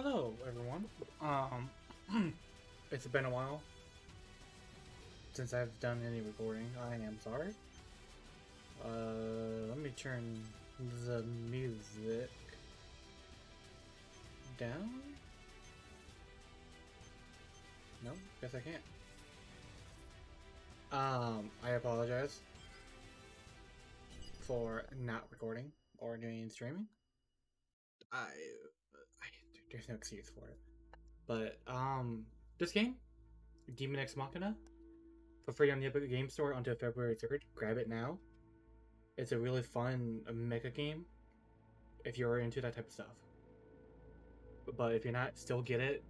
Hello, everyone. Um, it's been a while since I've done any recording. I am sorry. Uh, let me turn the music down. No, guess I can't. Um, I apologize for not recording or doing streaming. I, there's no excuse for it. But um, this game, Daemon X Machina, for free on the Epic Game Store until February third. Grab it now. It's a really fun mecha game if you're into that type of stuff. But if you're not, still get it,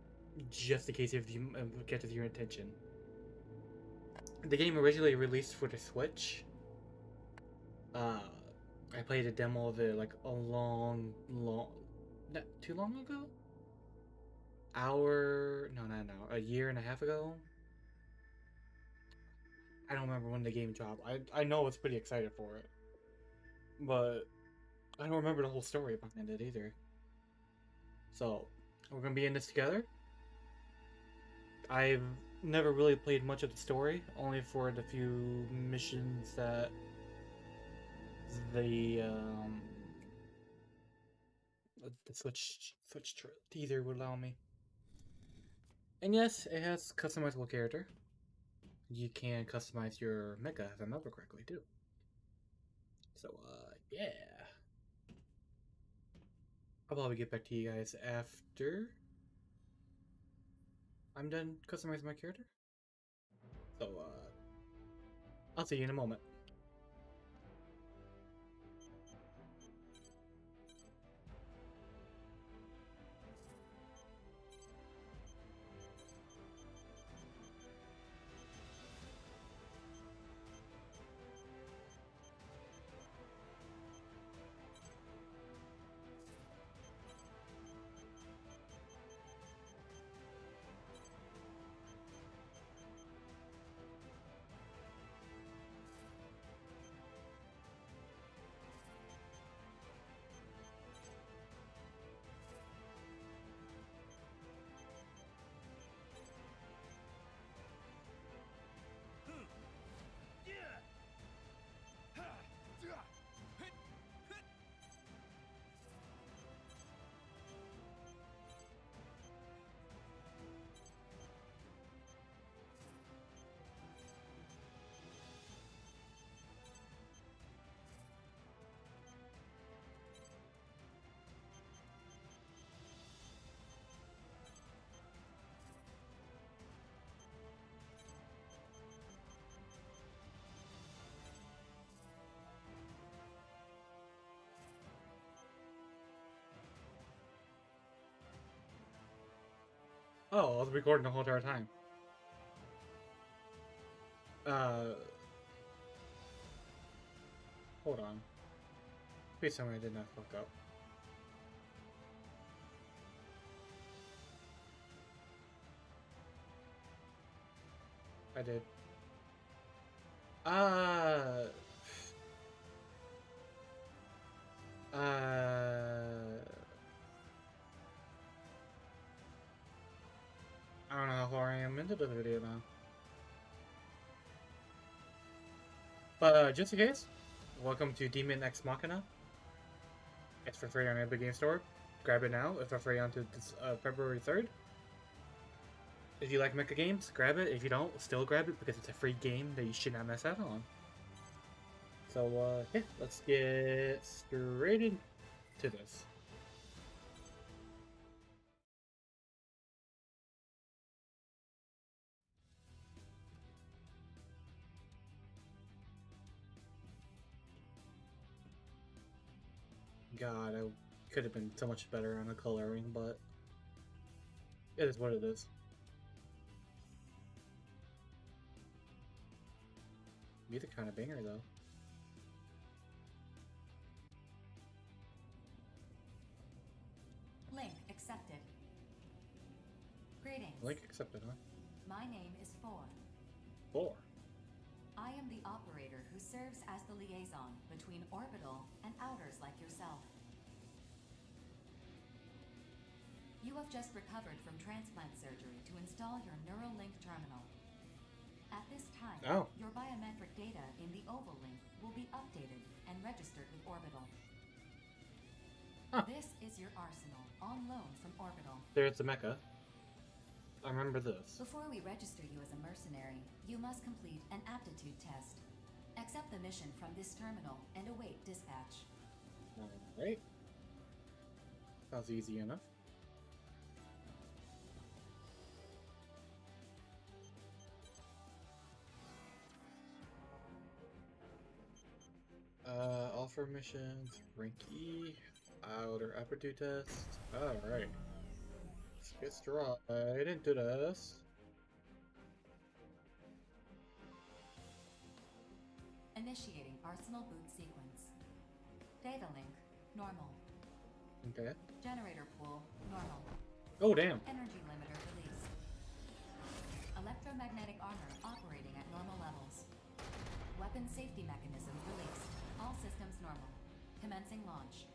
just in case if you um, catches your attention. The game originally released for the Switch. Uh, I played a demo of it like a long, long, not too long ago. Hour, no, an hour, a year and a half ago. I don't remember when the game dropped. I I know I was pretty excited for it, but I don't remember the whole story behind it either. So we're gonna be in this together. I've never really played much of the story, only for the few missions that the um the Switch Switch teaser would allow me. And yes, it has customizable character. You can customize your mecha if I remember correctly too. So uh yeah. I'll probably get back to you guys after I'm done customizing my character. So uh I'll see you in a moment. Oh, I was recording the whole entire time. Uh, hold on. Please tell me I did not fuck up. I did. Uh, uh, I don't know how far I am into the video now. But uh, just in case, welcome to Daemon X Machina. It's for free on Epic Game Store. Grab it now. It's for free until uh, February 3rd. If you like mecha games, grab it. If you don't, still grab it because it's a free game that you should not miss out on. So, uh, yeah, let's get straight into this. Could have been so much better on the coloring, but it is what it is. Music kind of banger though. Link accepted. Greetings. Link accepted, huh? My name is Four. Four. I am the operator who serves as the liaison between orbital and outers like yourself. You have just recovered from transplant surgery to install your Neuralink terminal. At this time, Oh. your biometric data in the Oval Link will be updated and registered with Orbital. Huh. This is your arsenal on loan from Orbital. There's the mecha. I remember this. Before we register you as a mercenary, you must complete an aptitude test. Accept the mission from this terminal and await dispatch. Alright. Sounds easy enough. Uh, offer missions, rank E, outer aptitude test. Alright. Let's get straight into this. Initiating Arsenal boot sequence. Data link, normal. Okay. Generator pool, normal. Oh, damn. Energy limiter released. Electromagnetic armor operating at normal levels. Weapon safety mechanism released. All systems normal. Commencing launch.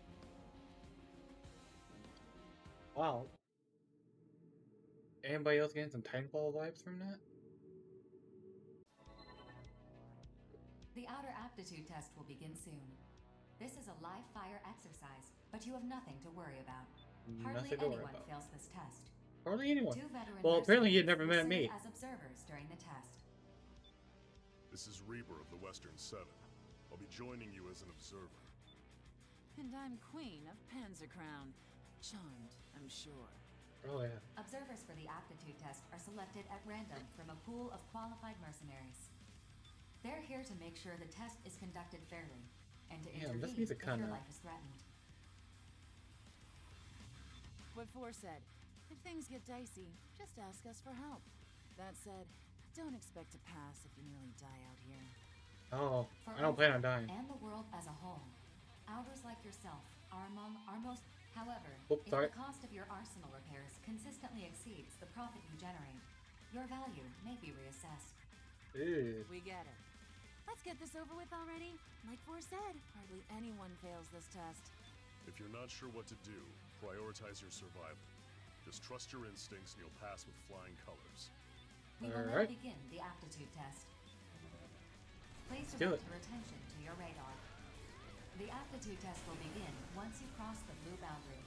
Wow. Anybody else getting some Titanfall vibes from that? The outer aptitude test will begin soon. This is a live fire exercise, but you have nothing to worry about. Hardly Nothing to worry anyone about. fails this test. Hardly anyone. Two Well, apparently you'd mercenaries never will met serve me. as observers during the test. This is Reaper of the Western Seven. I'll be joining you as an observer. And I'm Queen of Panzercrown. Charmed, I'm sure. Oh, yeah. Observers for the aptitude test are selected at random from a pool of qualified mercenaries. They're here to make sure the test is conducted fairly and to Damn, this intervene music if your kinda- life is threatened. What Four said. If things get dicey, just ask us for help. That said, don't expect to pass if you nearly die out here. Oh, For I don't plan on dying. And the world as a whole. Outers like yourself are among our most. However, Oops, if sorry. the cost of your arsenal repairs consistently exceeds the profit you generate, your value may be reassessed. Ew. We get it. Let's get this over with already. Like Four said, hardly anyone fails this test. If you're not sure what to do, prioritize your survival. Just trust your instincts and you'll pass with flying colors. We will Alright. now begin the aptitude test. Please do it. your attention to your radar. The aptitude test will begin once you cross the blue boundary.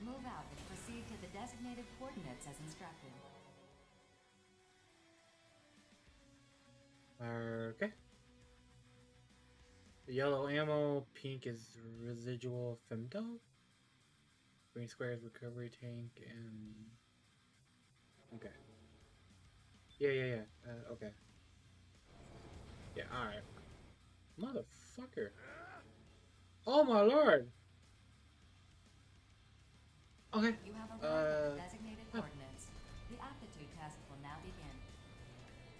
Move out and proceed to the designated coordinates as instructed. Okay. The yellow ammo, pink is residual femto. Green square is recovery tank, and okay. Yeah, yeah, yeah. Uh, okay. Yeah, all right. Motherfucker. Oh my lord. Okay. You have arrived at Uh, the designated huh. coordinates. The aptitude test will now begin.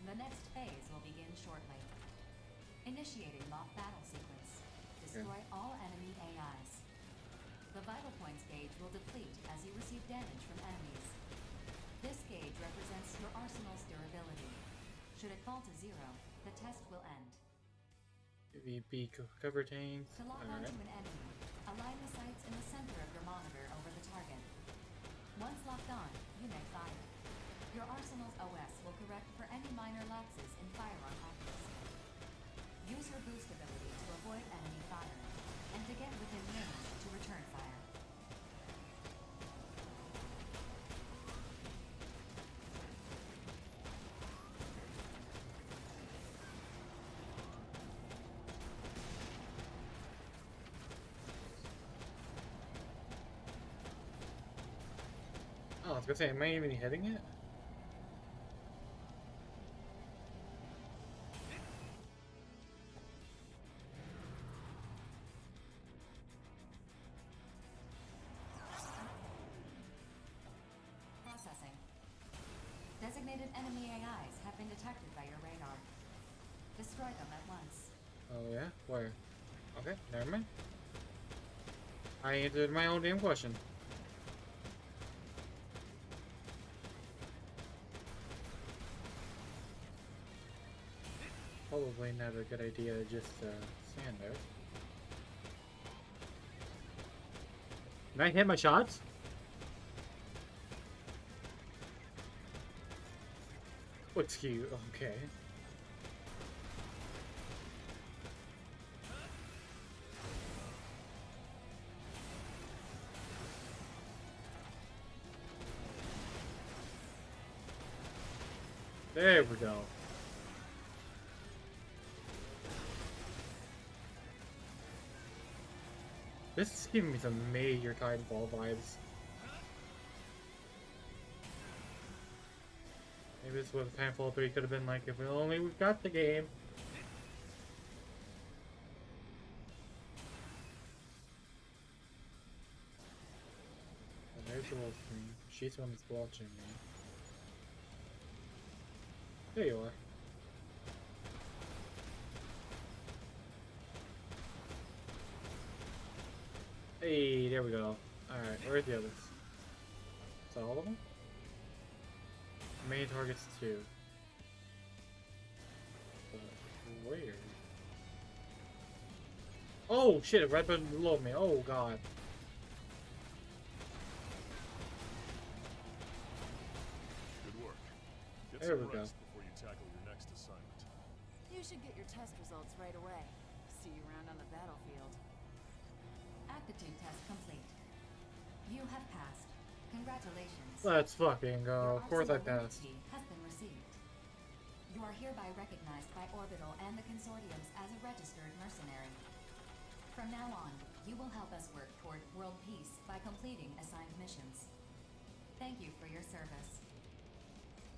The next phase will begin shortly. Initiating mock battle sequence. Destroy all enemy AIs. The vital points gauge will deplete as you receive damage from enemies. This gauge represents your arsenal's durability. Should it fall to zero, the test will end. VP co- cover tanks. To lock onto an enemy, align the sights in the center of your monitor over the target. Once locked on, you may fire. Your arsenal's OS will correct for any minor lapses in firearm accuracy. Use your boost ability to avoid enemy fire, and to get within range to return fire. Oh, I was gonna say, am I even hitting it? Processing. Designated enemy AIs have been detected by your radar. Destroy them at once. Oh yeah? Where? Okay, never mind. I answered my own damn question. probably not a good idea to just to stand there. Can I hit my shots? What's he? okay. There we go. This is giving me some major Titanfall vibes. Maybe this is what Titanfall 3 could have been like if we only we got the game. And there's the wolf queen. She's the one that's watching me. There you are. Hey, there we go. Alright, where's the others? Is that all of them? Main targets two. But where? Oh shit, a red button below me. Oh god. Good work. Get There some we go. before you tackle your next assignment. You should get your test results right away. Congratulations. Let's fucking go. Of course I passed. Has been received. You are hereby recognized by Orbital and the consortiums as a registered mercenary. From now on, you will help us work toward world peace by completing assigned missions. Thank you for your service.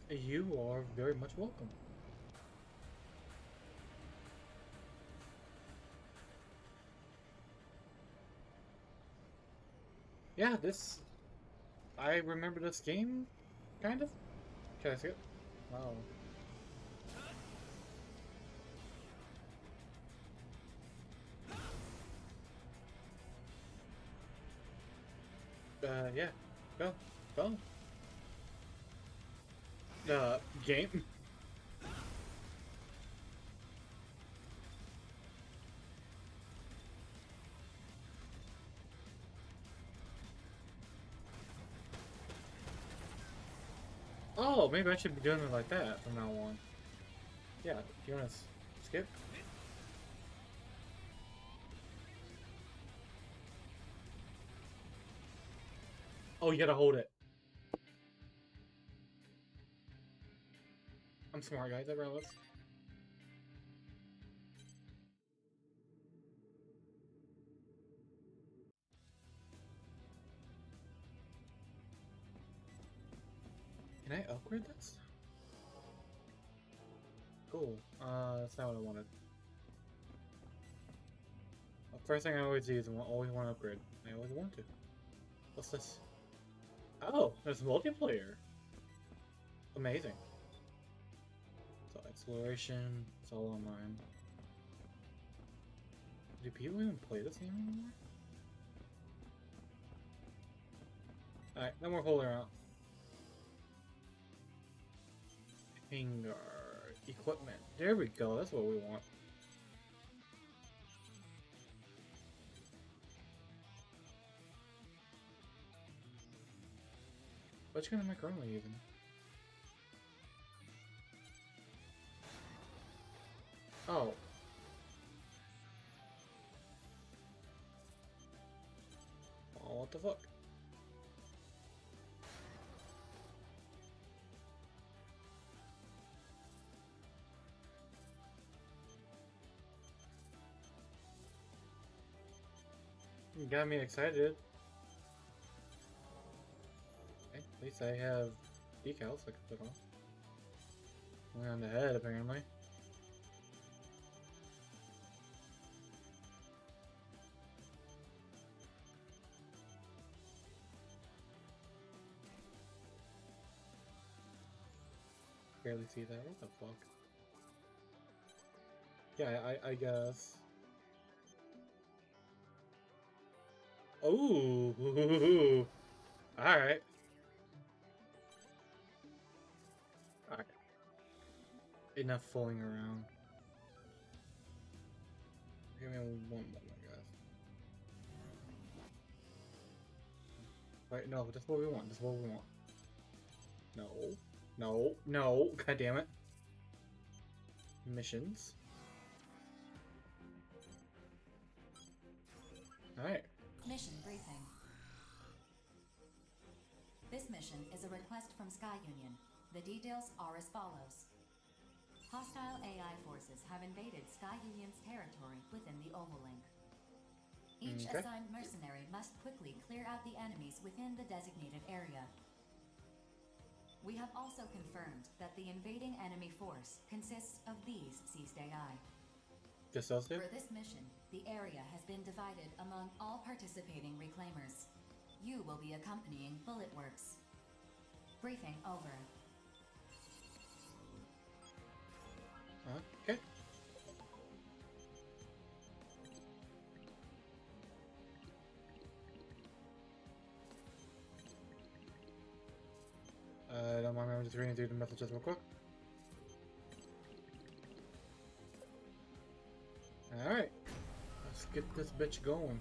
You are very much welcome. Yeah, this... I remember this game, kind of. Can I see it? Wow. Uh, yeah. Go. Go. Uh, game? Oh, maybe I should be doing it like that from now on. Yeah, do you want to skip? Oh, you gotta hold it. I'm smart, guys. I realize. Can I upgrade this? Cool. Uh, that's not what I wanted. The first thing I always do is I always want to upgrade. I always want to. What's this? Oh, there's multiplayer. Amazing. So exploration, it's all online. Do people even play this game anymore? Alright, no more fooling around. Hangar. Uh, equipment. There we go, that's what we want. What kind of macaroni even? Oh. Oh, what the fuck? You got me excited. Okay, at least I have decals I can put on. Only on the head, apparently. Barely see that. What the fuck? Yeah, I, I guess. Oh, all right. All right. Enough fooling around. Give me one moment, guys. Wait, no, that's what we want. That's what we want. No. No, no, god damn it. Missions. Alright. Mission briefing. This mission is a request from Sky Union. The details are as follows. Hostile AI forces have invaded Sky Union's territory within the Ovalink. Each Okay. assigned mercenary must quickly clear out the enemies within the designated area. We have also confirmed that the invading enemy force consists of these seized AI. Two? For this mission, the area has been divided among all participating reclaimers. You will be accompanying Bulletworks. Briefing over. Okay. Uh, don't mind me, I'm just reading through the messages real quick. Alright. Let's get this bitch going.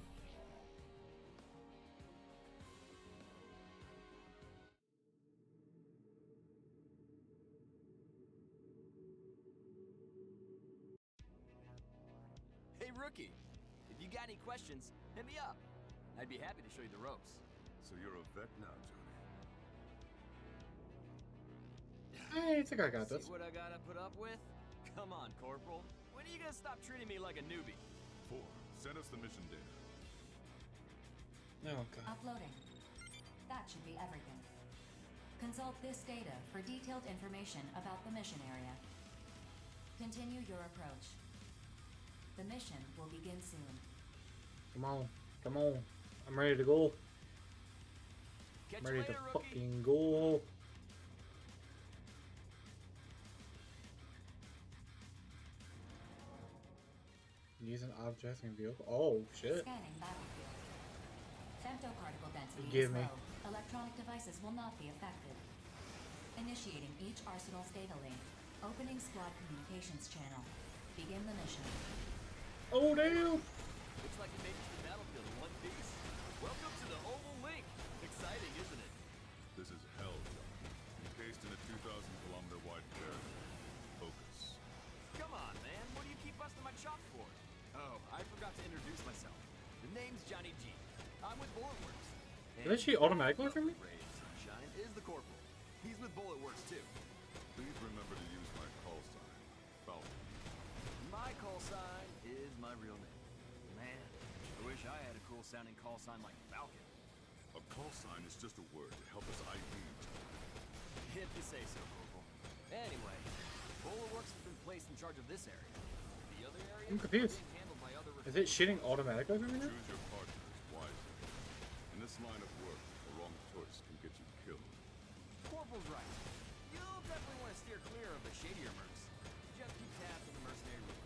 Hey, rookie. If you got any questions, hit me up. I'd be happy to show you the ropes. So you're a vet now, Johnny. I think I got this. See what I gotta put up with? Come on, Corporal. When are you gonna stop treating me like a newbie? Four. Send us the mission data. Oh god. Uploading. That should be everything. Consult this data for detailed information about the mission area. Continue your approach. The mission will begin soon. Come on. Come on. I'm ready to go. Catch I'm ready later, to rookie. fucking go. Use an object in vehicle. Oh shit. Scanning battlefield. Femtoparticle density Give is me. low. Electronic devices will not be affected. Initiating each arsenal's data link. Opening squad communications channel. Begin the mission. Oh damn. Looks like you made it Johnny G. I'm with Bulletworks. Isn't she automatically for me? Sunshine is the corporal. He's with Bulletworks too. Please remember to use my call sign. Falcon. My call sign is my real name. Man, I wish I had a cool sounding call sign like Falcon. A call sign is just a word to help us ID each other. If you say so, Corporal. Anyway, Bulletworks has been placed in charge of this area. The other areas I'm confused. are being handled by other Is it shitting automatically for me now? This line of work, a wrong choice can get you killed. Corporal's right. You'll definitely want to steer clear of the shadier mercs. Just keep tabs on the mercenary room.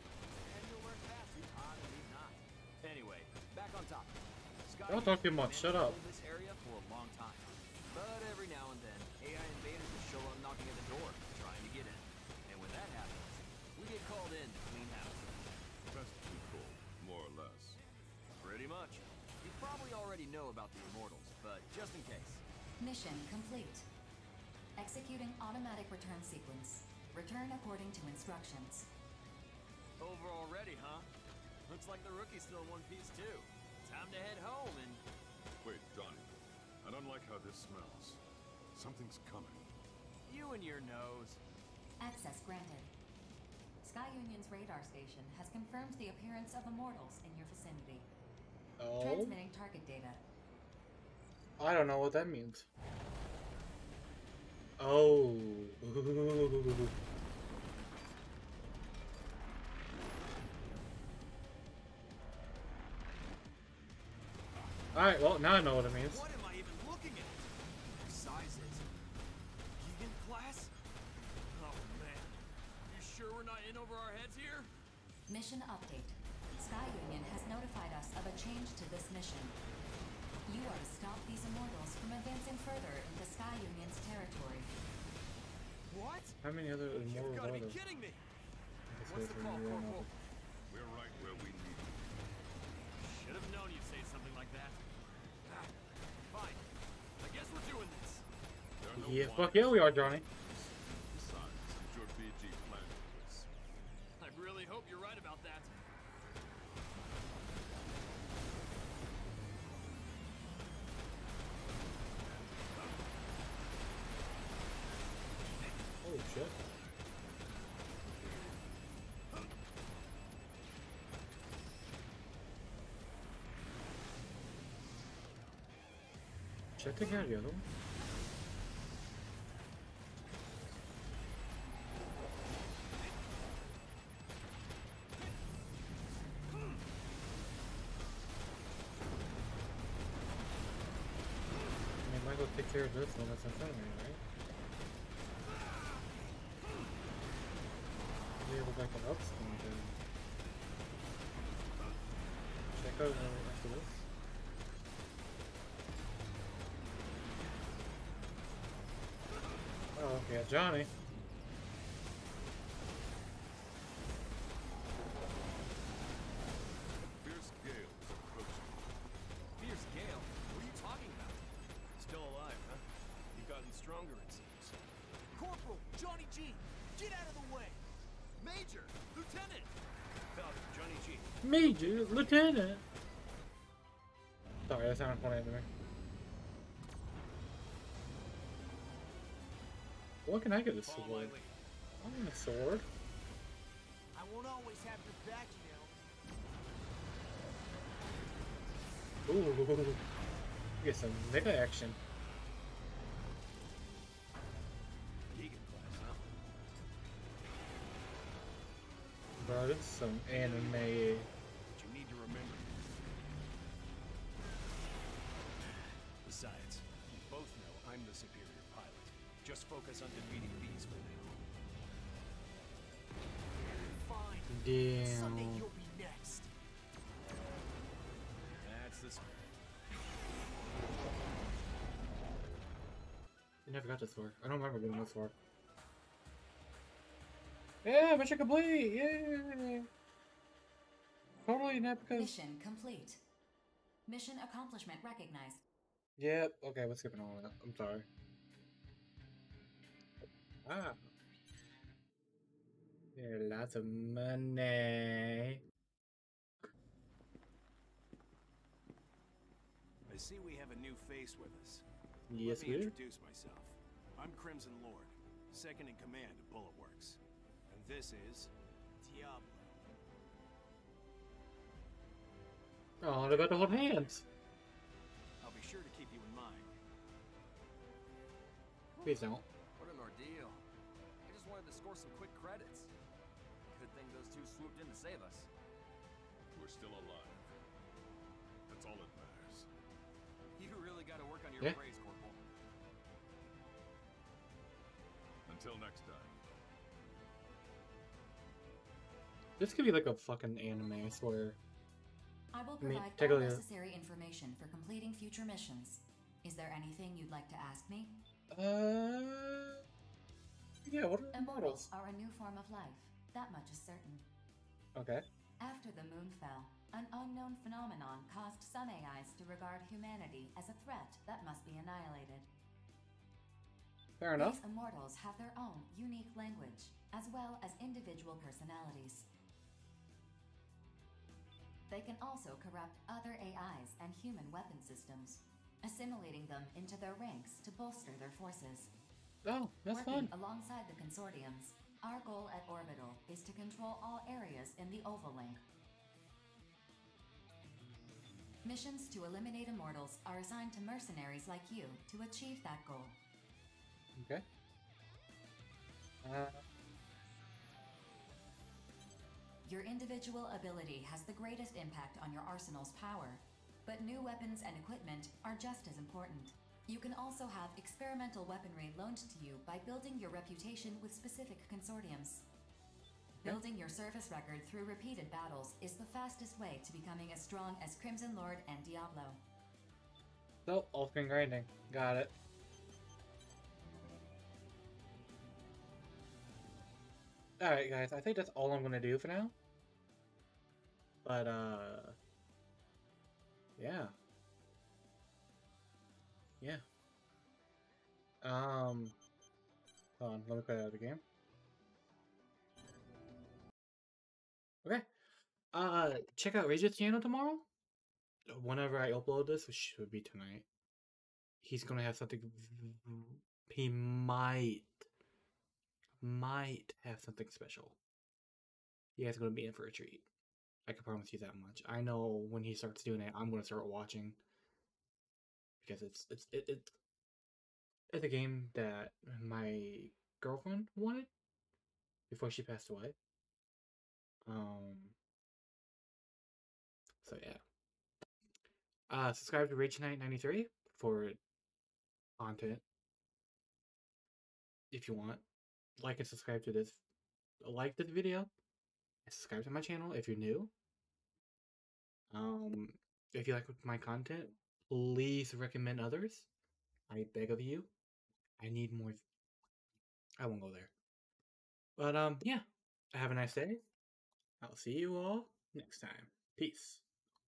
And you'll learn fast who's hot and who's not. Anyway, back on top. Scott Don't talk too much, shut up. this area for a long time. But every now and then, AI invaders will show up knocking at the door, trying to get in. And when that happens, we get called in to clean house. Best control, more or less. Pretty much. You probably already know about the Immortals, but just in case. Mission complete. Executing automatic return sequence. Return according to instructions. Over already, huh? Looks like the rookie's still in one piece too. Time to head home and Wait, Johnny. I don't like how this smells. Something's coming. you and your nose. Access granted. Sky Union's radar station has confirmed the appearance of immortals in your vicinity. Oh. Transmitting target data. I don't know what that means. Oh. Alright, well, now I know what it means. What am I even looking at? Sizes. Gigan class? Oh man. You sure we're not in over our heads here? Mission update. Sky Union has notified us of a change to this mission. You are to stop these immortals from advancing further into Sky Union's territory. What? How many other immortals You've gotta be kidding me! What's the call, Corporal? We're right where we need you. Should have known you'd say something like that. Fine. I guess we're doing this. No Yeah, fuck yeah, we are, Johnny. The other one? I might well take care of this one that's in front of me, right? Be able to back it up. Check out uh, after this. Yeah, Johnny. Fierce Gale is approaching. Fierce Gale? What are you talking about? Still alive, huh? You've gotten stronger, it seems. Corporal! Johnny G! Get out of the way! Major! Lieutenant! Falcon, Johnny G. Major Lieutenant. Sorry, that sounded funny to me. What can I get this Follow sword? I want a sword. I won't always have your back, you know. Ooh, get some mega action. Egan class, huh? Bro, this is some anime. But you need to remember. Besides, you both know I'm the superior. Just focus on defeating these for now. Fine. Someday Damn. you'll be next. That's the spirit. I never got this sword. I don't remember getting this sword. Yeah, mission complete! Yay! Totally not because. Mission complete. Mission accomplishment recognized. Yep. Okay, we're skipping all that. I'm sorry. Ah. Yeah, lots of money. I see we have a new face with us. Yes, Let me we introduce myself. I'm Crimson Lord, second in command of Bulletworks. And this is Diablo. Oh, they're about to hold hands. I'll be sure to keep you in mind. Please don't. Swooped in to save us. We're still alive. That's all that matters. You really got to work on your Yeah. praise, Corporal. Until next time. This could be like a fucking anime, I swear. I will provide take a all necessary information for completing future missions. Is there anything you'd like to ask me? Uh. Yeah, what are? Immortals are a new form of life. That much is certain. Okay. After the moon fell, an unknown phenomenon caused some AIs to regard humanity as a threat that must be annihilated. Fair enough. These immortals have their own unique language, as well as individual personalities. They can also corrupt other AIs and human weapon systems, assimilating them into their ranks to bolster their forces. Oh, that's Working fun. alongside the consortiums, our goal at Orbital is to control all areas in the Ovalink. Missions to eliminate immortals are assigned to mercenaries like you to achieve that goal. Okay. Uh, Your individual ability has the greatest impact on your arsenal's power, but new weapons and equipment are just as important. You can also have experimental weaponry loaned to you by building your reputation with specific consortiums. Building your service record through repeated battles is the fastest way to becoming as strong as Crimson Lord and Diablo. so, all screen grinding. Got it. Alright, guys, I think that's all I'm gonna do for now. But, uh. Yeah. Yeah. Um. Hold on, let me play out the game. Okay. Uh, check out Rage's channel tomorrow. Whenever I upload this, which should be tonight, he's gonna have something. He might, might have something special. You guys are gonna be in for a treat. I can promise you that much. I know when he starts doing it, I'm gonna start watching. Because it's it's it, it it's a game that my girlfriend wanted before she passed away. Um. So yeah. Uh, subscribe to Ragenight ninety three for content if you want. Like and subscribe to this. Like this video. Subscribe to my channel if you're new. Um, if you like my content, please recommend others. I beg of you. I need more. I won't go there. But um, yeah. Have a nice day. I'll see you all next time. Peace.